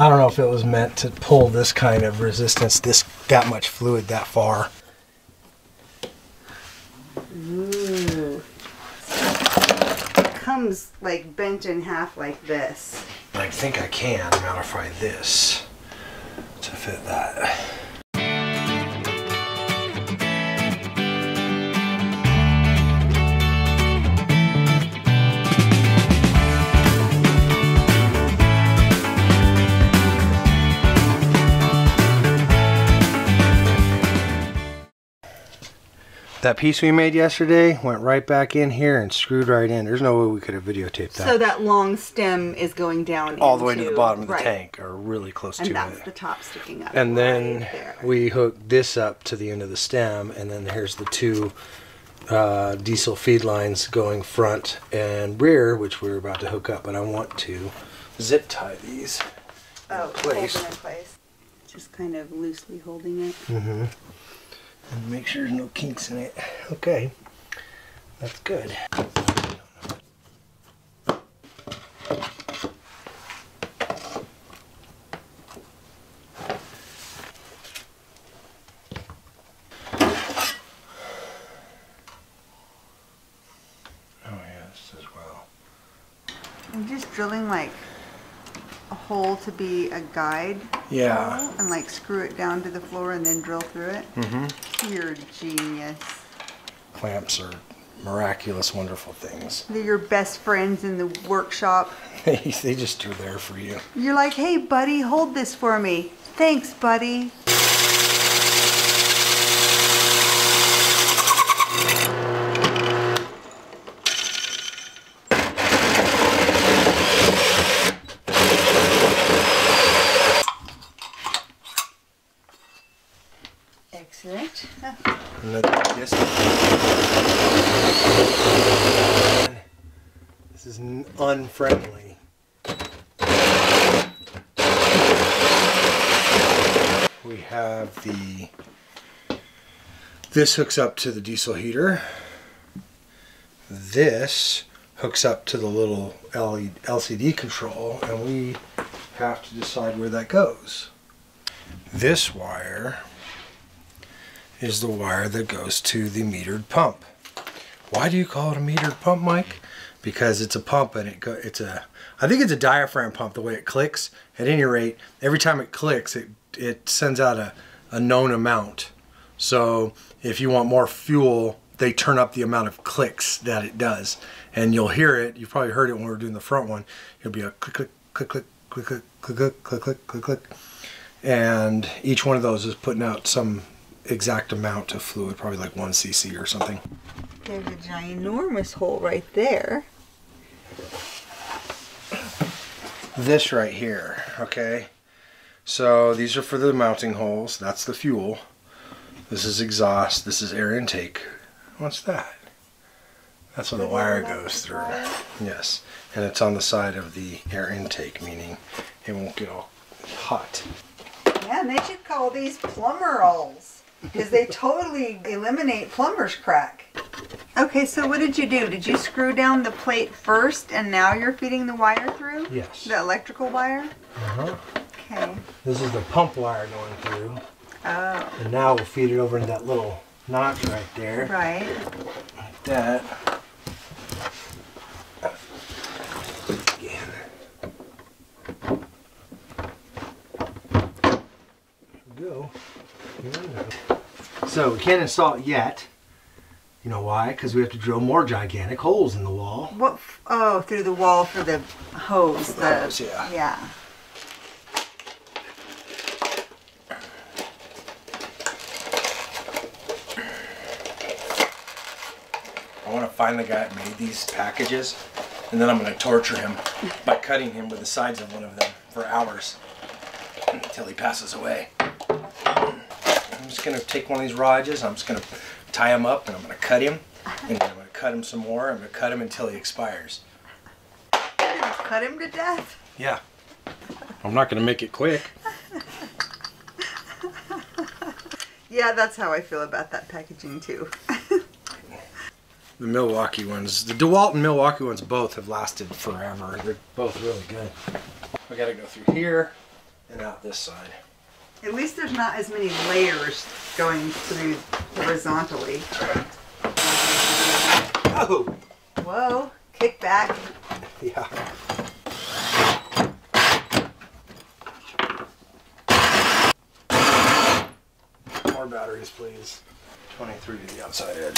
I don't know if it was meant to pull this kind of resistance, this that much fluid that far. Ooh. It comes like bent in half like this. I think I can modify this to fit that. That piece we made yesterday went right back in here and screwed right in. There's no way we could have videotaped that. So that long stem is going down all the way to the bottom of the right. tank or really close And to that's the top sticking up. And then there. we hook this up to the end of the stem, and then here's the two uh, diesel feed lines going front and rear, which we are about to hook up. But I want to zip tie these. oh, place. in place. Just kind of loosely holding it. Mm-hmm. And make sure there's no kinks in it. Okay, that's good. Oh. I'm just drilling like a hole to be a guide Yeah. hole and like screw it down to the floor and then drill through it. Mm-hmm. You're genius. Clamps are miraculous, wonderful things. They're your best friends in the workshop. they they just are there for you. You're like, hey buddy, hold this for me. Thanks, buddy. Excellent. And then this, this is n- unfriendly. We have the. This hooks up to the diesel heater. This hooks up to the little LCD control, and we have to decide where that goes. This wire is the wire that goes to the metered pump. Why do you call it a metered pump, Mike? Because it's a pump and it go, it's a I think it's a diaphragm pump the way it clicks. At any rate, every time it clicks, it it sends out a, a known amount. So if you want more fuel, they turn up the amount of clicks that it does. And you'll hear it. You've probably heard it when we were doing the front one. It'll be a click click click click click click click click click click click. And each one of those is putting out some exact amount of fluid, probably like one cc or something. There's a ginormous hole right there. This right here, okay? So these are for the mounting holes. That's the fuel. This is exhaust. This is air intake. What's that? That's where the wire goes through. Yes. And it's on the side of the air intake, meaning it won't get all hot. Man, they should call these plumber holes because they totally eliminate plumber's crack. Okay, so what did you do? Did you screw down the plate first and now you're feeding the wire through? Yes. The electrical wire? Uh-huh. Okay. This is the pump wire going through. Oh, And now we'll feed it over into that little notch right there. right. Like that. Again. There we go. Here we go. So we can't install it yet. You know why? Because we have to drill more gigantic holes in the wall. What? f- Oh, through the wall for the hose. The, Hose, yeah. Yeah. I want to find the guy that made these packages, and then I'm going to torture him by cutting him with the sides of one of them for hours until he passes away. I'm just going to take one of these raw edges, I'm just going to tie him up, and I'm going to cut him, and then I'm going to cut him some more. I'm going to cut him until he expires. Cut him to death. Yeah. I'm not going to make it quick. Yeah, that's how I feel about that packaging too. The Milwaukee ones, the DeWalt and Milwaukee ones both have lasted forever. They're both really good. I gotta go through here, and out this side. At least there's not as many layers going through horizontally. Oh! Whoa, kick back. Yeah. More batteries, please. 23 to the outside edge.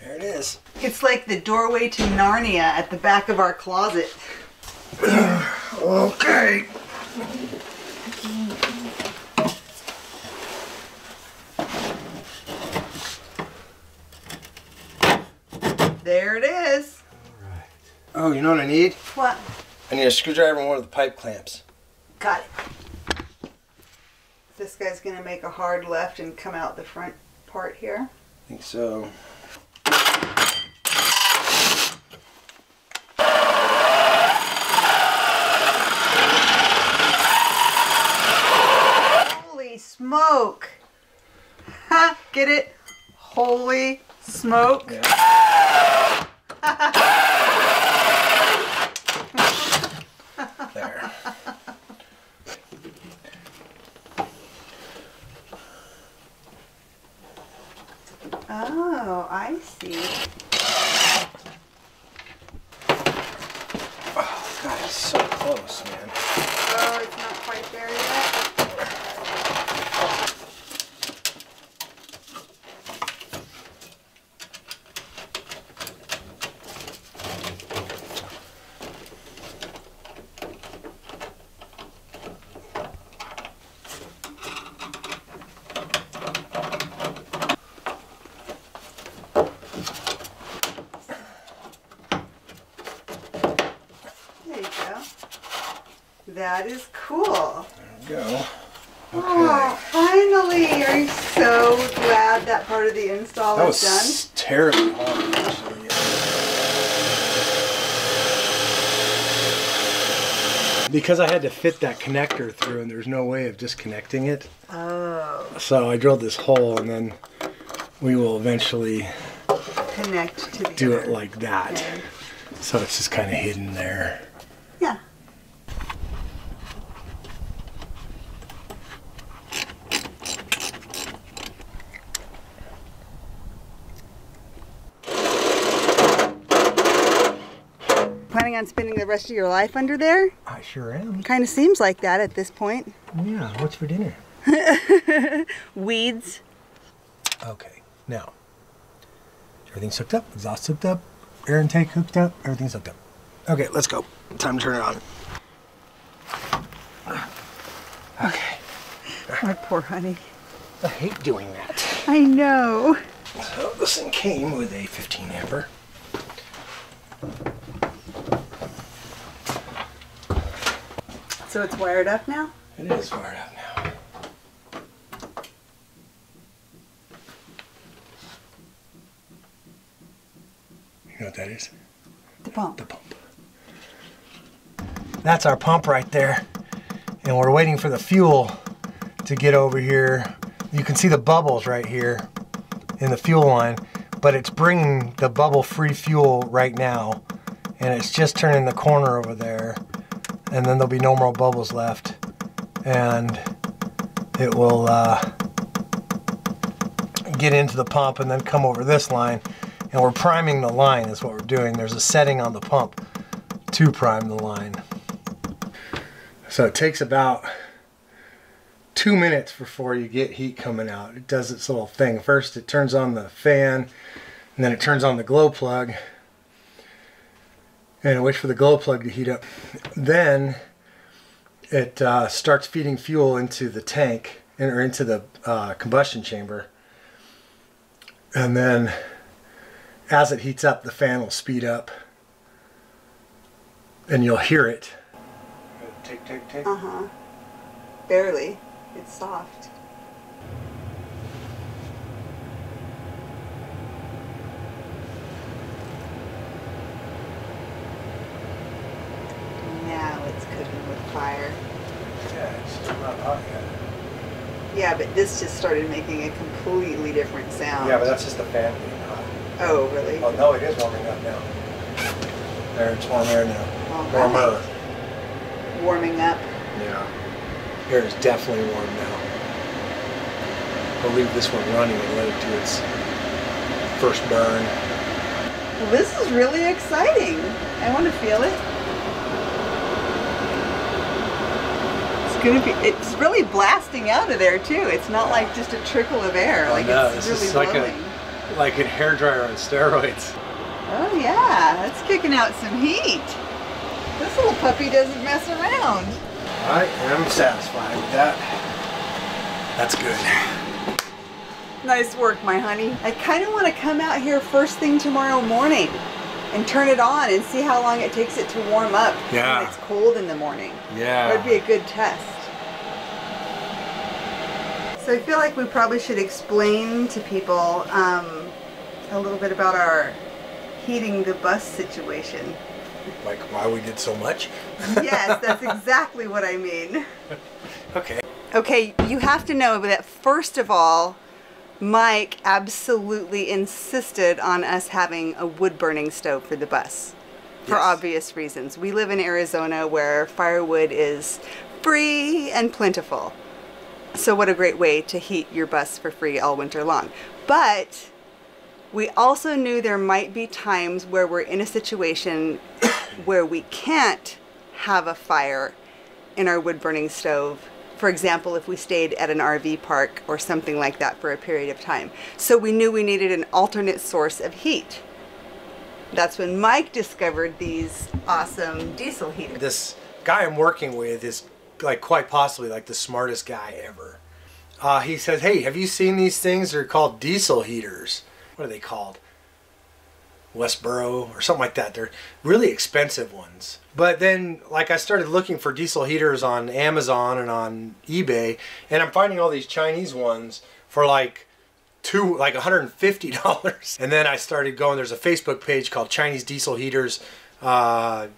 There it is. It's like the doorway to Narnia at the back of our closet. Okay. There it is. Oh, you know what I need? What? I need a screwdriver and one of the pipe clamps. Got it. This guy's gonna make a hard left and come out the front part here. I think so. Holy smoke! Ha! Get it? Holy smoke! There. Oh, I see. Oh, God, it's so close, man. Oh, it's not quite there yet. There you go. That is cool. There we go. Oh, finally! Are you so glad that part of the install That is was terribly hard, actually. Because I had to fit that connector through and there's no way of disconnecting it. Oh, So I drilled this hole and then we will eventually connect to the do other. it like that. Okay. So it's just kind of hidden there. Yeah. Planning on spending the rest of your life under there? I sure am. Kind of seems like that at this point. Yeah, what's for dinner? Weeds. Okay, now everything's hooked up, exhaust hooked up, air intake hooked up, everything's hooked up. Okay, let's go. Time to turn it on. Okay, My poor honey. I hate doing that. I know. So this thing came with a 15 ampere. So it's wired up now? It is wired up now. You know what that is? The pump. the pump. That's our pump right there. And we're waiting for the fuel to get over here. You can see the bubbles right here in the fuel line, but it's bringing the bubble free fuel right now. And it's just turning the corner over there. And then there'll be no more bubbles left. And it will uh, get into the pump and then come over this line. And we're priming the line is what we're doing. There's a setting on the pump to prime the line. So it takes about two minutes before you get heat coming out. It does its little thing. First it turns on the fan and then it turns on the glow plug and it waits for the glow plug to heat up. Then it uh, starts feeding fuel into the tank or into the uh, combustion chamber. And then as it heats up, the fan will speed up and you'll hear it. Tick, tick, tick. Uh huh. Barely. It's soft. Now it's cooking with fire. Yeah, it's still not hot yet. Yeah, but this just started making a completely different sound. Yeah, but that's just the fan being hot. Oh, really? Oh, no, it is warming up now. There, it's warm air now. All Warmer. right. Warming up. Yeah. Air is definitely warm now. We'll leave this one running and let it do its first burn. Well, this is really exciting. I want to feel it. Gonna be. It's really blasting out of there too. It's not like just a trickle of air. Like no, it's this really is like a- blowing. Like a hairdryer on steroids. Oh yeah, it's kicking out some heat. This little puppy doesn't mess around. I am satisfied with that. That's good. Nice work, my honey. I kind of want to come out here first thing tomorrow morning and turn it on and see how long it takes it to warm up Yeah. when it's cold in the morning. Yeah. That would be a good test. So I feel like we probably should explain to people um, a little bit about our heating the bus situation. Like why we did so much? Yes, that's exactly what I mean. Okay. Okay, you have to know that first of all, Mike absolutely insisted on us having a wood burning stove for the bus for Yes. obvious reasons. We live in Arizona where firewood is free and plentiful. So, what a great way to heat your bus for free all winter long. But we also knew there might be times where we're in a situation where we can't have a fire in our wood burning stove. For example, if we stayed at an RV park or something like that for a period of time. So we knew we needed an alternate source of heat. That's when Mike discovered these awesome diesel heaters. This guy I'm working with is like quite possibly like the smartest guy ever. Uh, he says, "Hey, have you seen these things? They're called diesel heaters. What are they called? Webasto or something like that. They're really expensive ones. But then, like, I started looking for diesel heaters on Amazon and on eBay, and I'm finding all these Chinese ones for like two, like 150 dollars. And then I started going. There's a Facebook page called Chinese Diesel Heaters uh,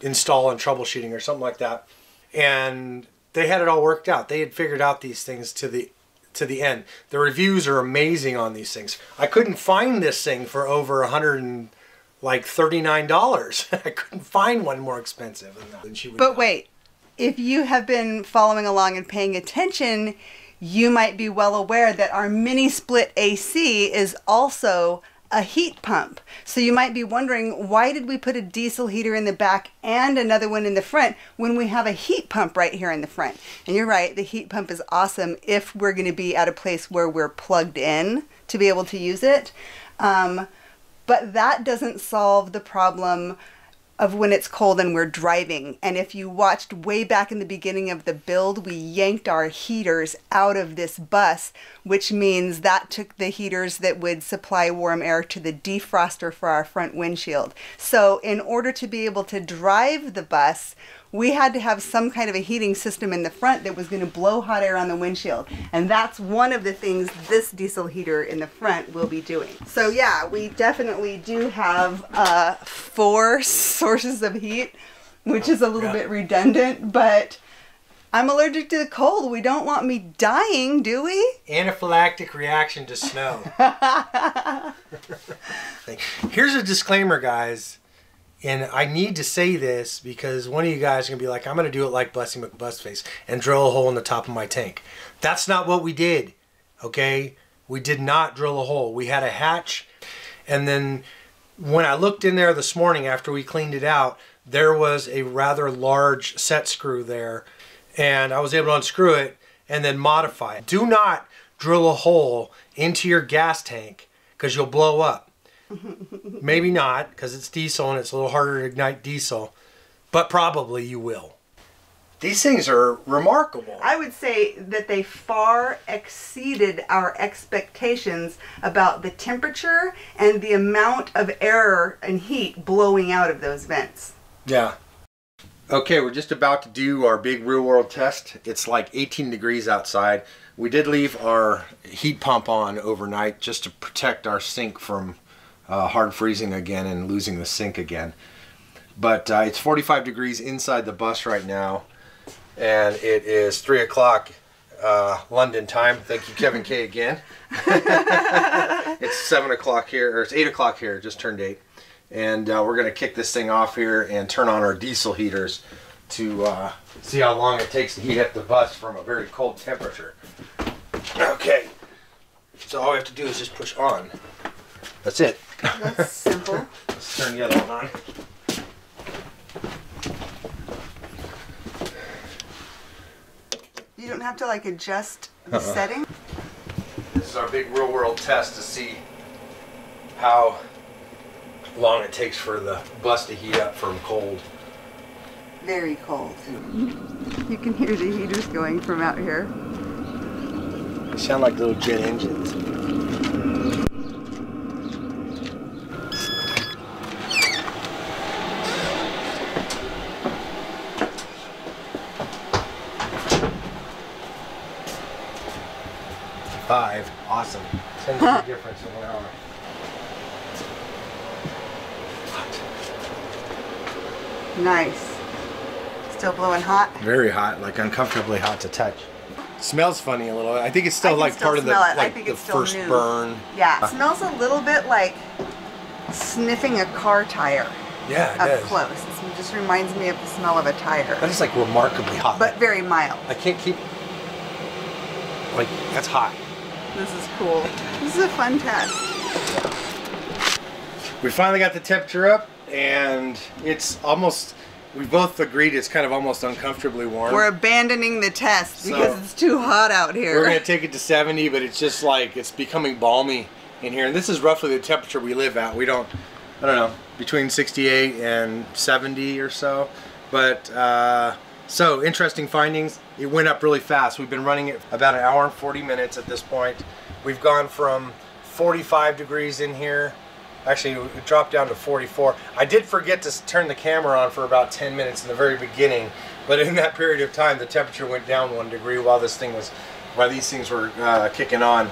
Install and Troubleshooting or something like that, and they had it all worked out. They had figured out these things to the to the end. The reviews are amazing on these things. I couldn't find this thing for over a hundred and like thirty nine dollars. I couldn't find one more expensive than she would But wait, if you have been following along and paying attention, you might be well aware that our mini split AC is also a heat pump. So you might be wondering why did we put a diesel heater in the back and another one in the front when we have a heat pump right here in the front? And you're right, the heat pump is awesome if we're going to be at a place where we're plugged in to be able to use it. Um, but that doesn't solve the problem of when it's cold and we're driving. And if you watched way back in the beginning of the build, we yanked our heaters out of this bus, which means that took the heaters that would supply warm air to the defroster for our front windshield. So, in order to be able to drive the bus, we had to have some kind of a heating system in the front that was going to blow hot air on the windshield. And that's one of the things this diesel heater in the front will be doing. So yeah, we definitely do have uh, four sources of heat, which is a little Yeah. bit redundant, but I'm allergic to the cold. We don't want me dying, do we? anaphylactic reaction to snow. Here's a disclaimer, guys, and I need to say this because one of you guys is gonna be like, "I'm gonna do it like Bussy McBusface and drill a hole in the top of my tank." That's not what we did. Okay, we did not drill a hole. We had a hatch, and then when I looked in there this morning after we cleaned it out, there was a rather large set screw there, and I was able to unscrew it and then modify it. Do not drill a hole into your gas tank because you'll blow up. Maybe not because it's diesel and it's a little harder to ignite diesel, but probably you will. These things are remarkable. I would say that they far exceeded our expectations about the temperature and the amount of air and heat blowing out of those vents. Yeah. Okay, we're just about to do our big real world test. It's like 18 degrees outside. We did leave our heat pump on overnight just to protect our sink from uh, hard freezing again and losing the sink again. But uh, it's 45 degrees inside the bus right now, and it is 3 o'clock uh, London time. Thank you, Kevin K, again. it's 7 o'clock here, or it's 8 o'clock here, just turned 8. and uh, we're gonna kick this thing off here and turn on our diesel heaters to uh, see how long it takes to heat up the bus from a very cold temperature. Okay, so all we have to do is just push on. That's it. That's simple. Let's turn the other one on. You don't have to like adjust the Uh-uh. setting. This is our big real world test to see how long it takes for the bus to heat up from cold. Very cold. You can hear the heaters going from out here. They sound like little jet engines. Awesome. Ten degree difference in one hour. Nice. Still blowing hot. Very hot, like uncomfortably hot to touch. Smells funny a little. I think it's still like still part of the smell it. I like think the it's still first new. burn. Yeah, it smells a little bit like sniffing a car tire Yeah, it up does. close. It just reminds me of the smell of a tire, That is like remarkably hot. but very mild. I can't keep. Like that's hot. This is cool. This is a fun test. We finally got the temperature up, and it's almost. We both agreed it's kind of almost uncomfortably warm. We're abandoning the test because So- it's too hot out here. We're gonna take it to 70, but it's just like it's becoming balmy in here, and this is roughly the temperature we live at. We don't, I don't know, between 68 and 70 or so. But uh, so interesting findings. It went up really fast. We've been running it about an hour and 40 minutes at this point. We've gone from 45 degrees in here. Actually, it dropped down to 44. I did forget to turn the camera on for about 10 minutes in the very beginning, but in that period of time, the temperature went down one degree while this thing was, while these things were uh, kicking on.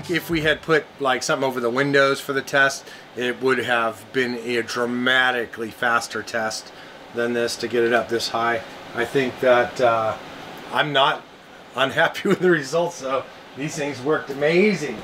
Think if we had put like something over the windows for the test, it would have been a dramatically faster test than this to get it up this high. I think that uh, I'm not unhappy with the results. So these things worked amazing.